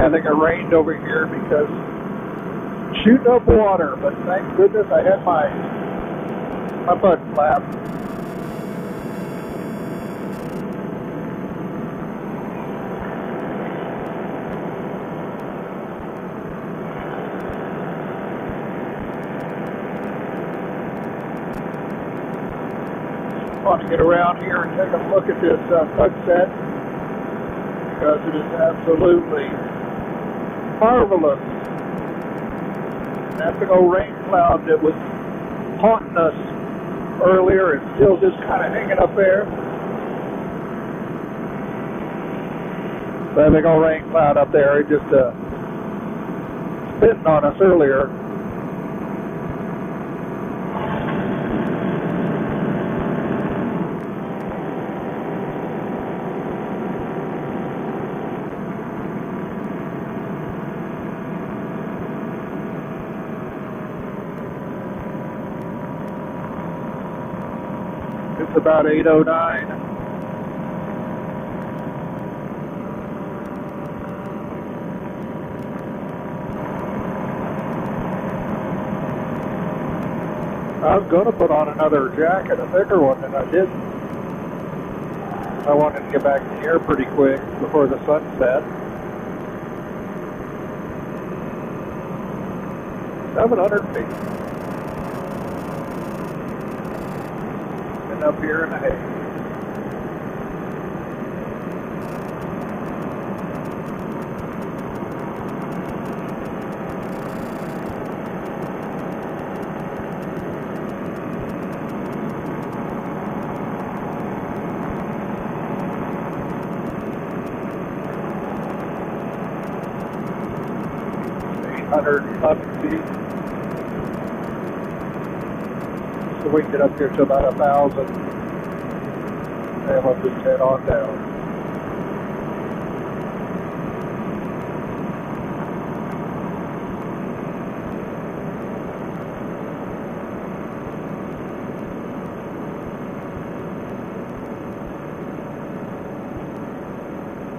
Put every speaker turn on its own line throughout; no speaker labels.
I think it rained over here because shooting up water, but thank goodness I had my my bud flap. Want to get around here and take a look at this uh, sunset because it is absolutely marvelous. That big old rain cloud that was haunting us earlier is still just kind of hanging up there. That big old rain cloud up there, it just uh, spitting on us earlier. It's about 8.09. I was going to put on another jacket, a thicker one, and I didn't. I wanted to get back in the air pretty quick before the sun set. 700 feet. And up here in the hay. Feet. We can get up here to about a thousand. And we'll just head on down.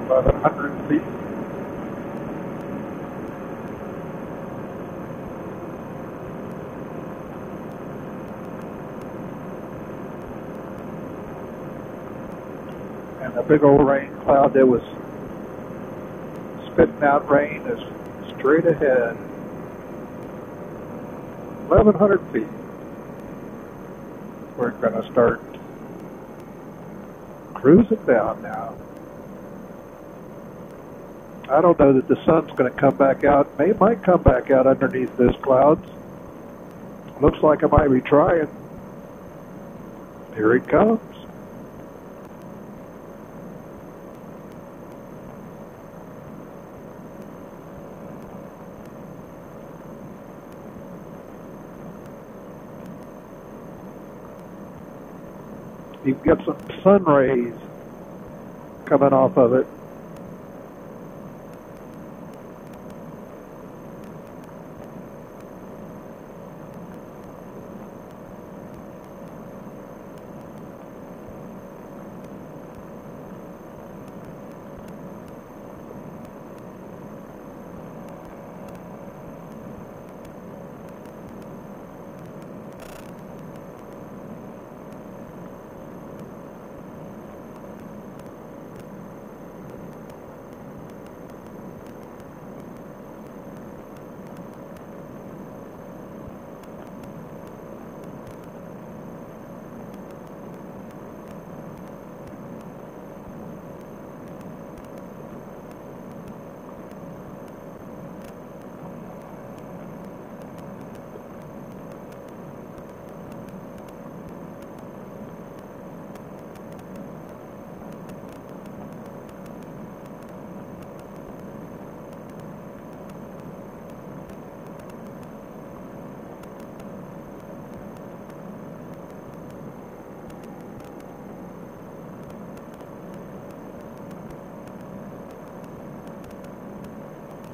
Eleven hundred feet. And the big old rain cloud that was spitting out rain is straight ahead. 1,100 feet. We're going to start cruising down now. I don't know that the sun's going to come back out. May might come back out underneath those clouds. Looks like I might be trying. Here it comes. You get some sun rays coming off of it.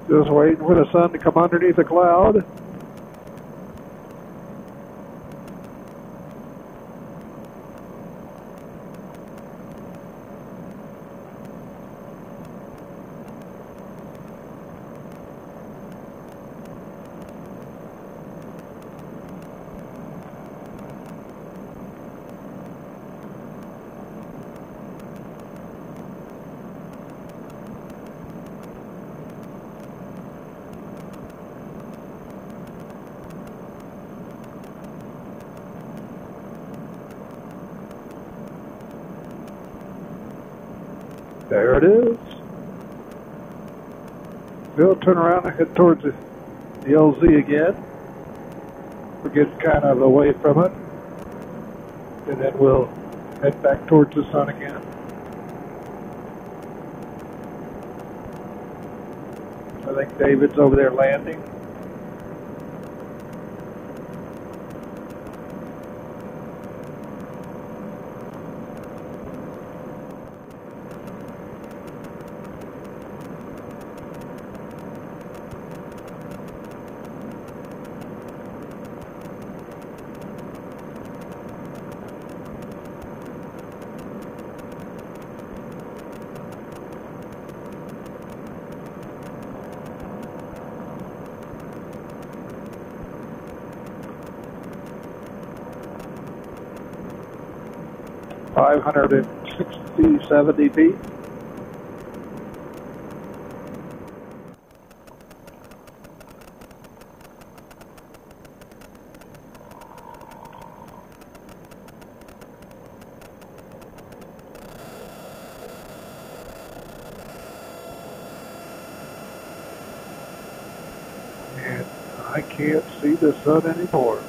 Just waiting for the sun to come underneath a cloud. There it is. We'll turn around and head towards the, the LZ again. We're getting kind of away from it. And then we'll head back towards the sun again. I think David's over there landing. Five hundred and sixty, seventy feet. And I can't see the sun anymore.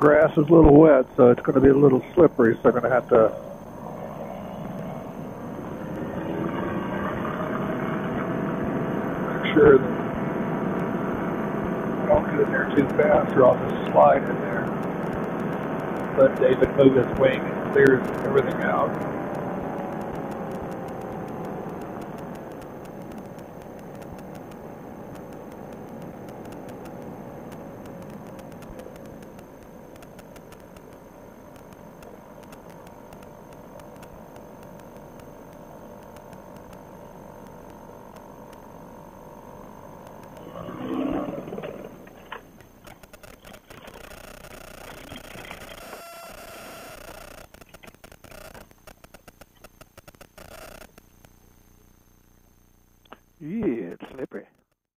Grass is a little wet, so it's going to be a little slippery, so I'm going to have to make sure that I don't get in there too fast or I'll just slide in there. Let David move his wing and clears everything out. Slippery.